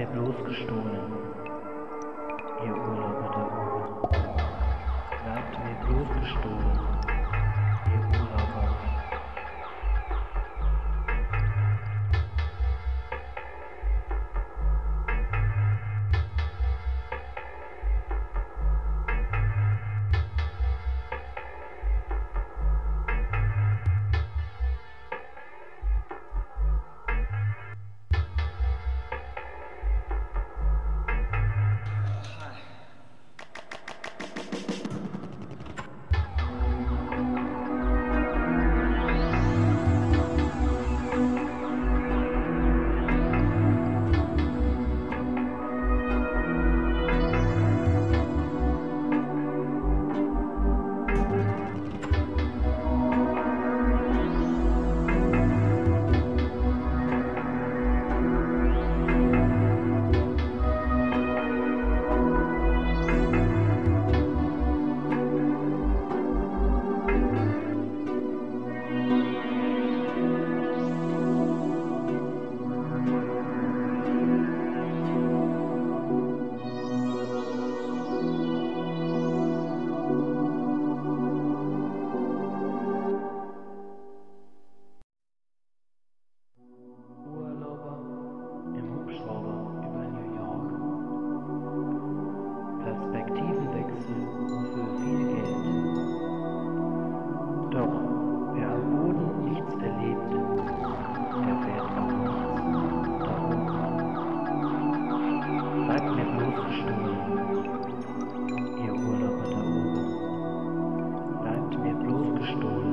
mir bloß gestohlen. Ihr Urlauber der Ruhe. Ihr mir bloß gestohlen. story.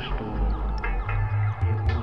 Mir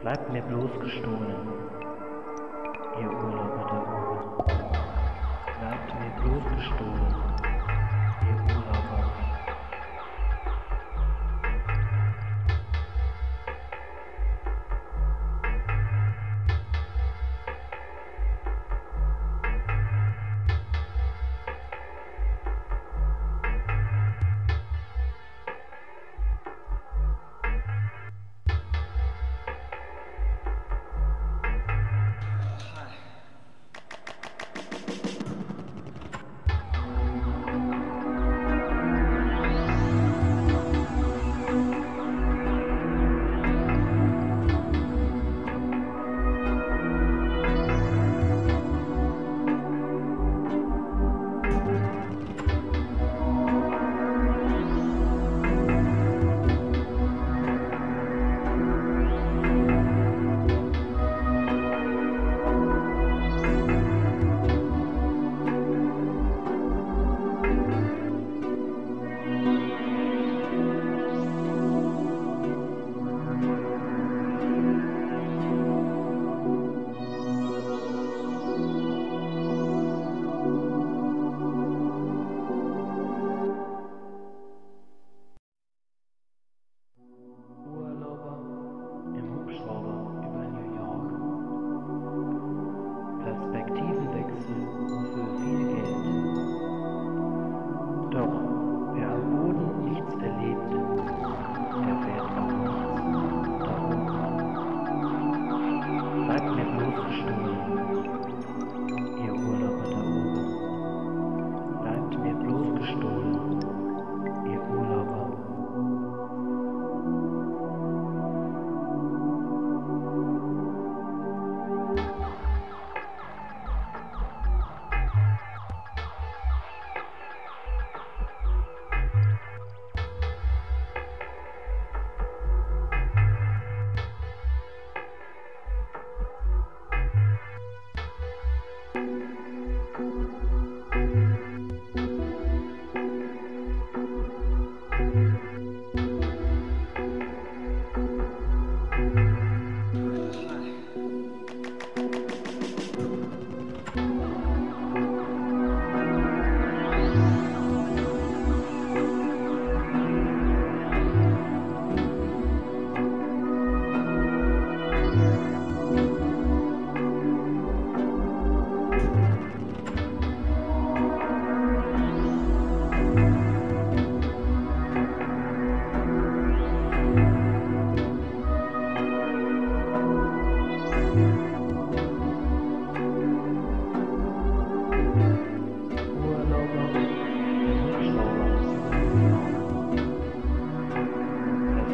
Bleibt mir bloß gestohlen, ihr Urlauber der Ruhe. Bleibt mir bloß gestohlen.